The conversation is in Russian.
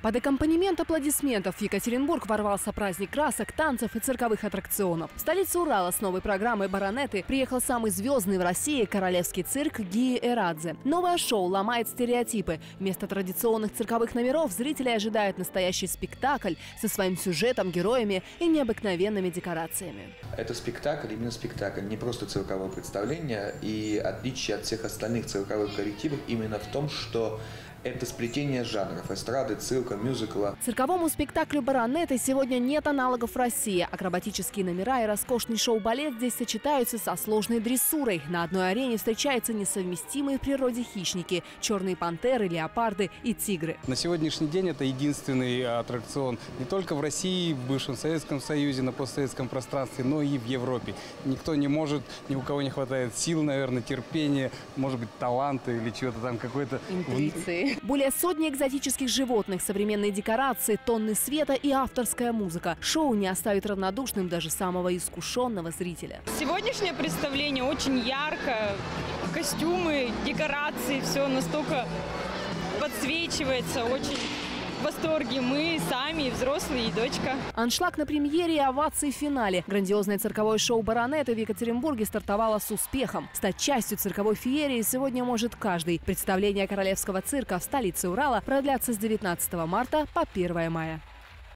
Под аккомпанемент аплодисментов в Екатеринбург ворвался праздник красок, танцев и цирковых аттракционов. В столице Урала с новой программой «Баронеты» приехал самый звездный в России королевский цирк Гии Эрадзе. Новое шоу ломает стереотипы. Вместо традиционных цирковых номеров зрители ожидают настоящий спектакль со своим сюжетом, героями и необыкновенными декорациями. Это спектакль, именно спектакль, не просто цирковое представление. И отличие от всех остальных цирковых коллективов именно в том, что это сплетение жанров – эстрады, цирка, мюзикла. Цирковому спектаклю «Баронеты» сегодня нет аналогов в России. Акробатические номера и роскошный шоу-балет здесь сочетаются со сложной дрессурой. На одной арене встречаются несовместимые в природе хищники – черные пантеры, леопарды и тигры. На сегодняшний день это единственный аттракцион не только в России, в бывшем Советском Союзе, на постсоветском пространстве, но и в Европе. Никто не может, ни у кого не хватает сил, наверное, терпения, может быть, таланта или чего-то там какой-то... Интуиции. Более сотни экзотических животных, современные декорации, тонны света и авторская музыка. Шоу не оставит равнодушным даже самого искушенного зрителя. Сегодняшнее представление очень ярко. Костюмы, декорации, все настолько подсвечивается, очень восторге мы сами, взрослые и дочка. Аншлаг на премьере и овации в финале. Грандиозное цирковое шоу «Баронеты» в Екатеринбурге стартовало с успехом. Стать частью цирковой феерии сегодня может каждый. Представление королевского цирка в столице Урала продлятся с 19 марта по 1 мая.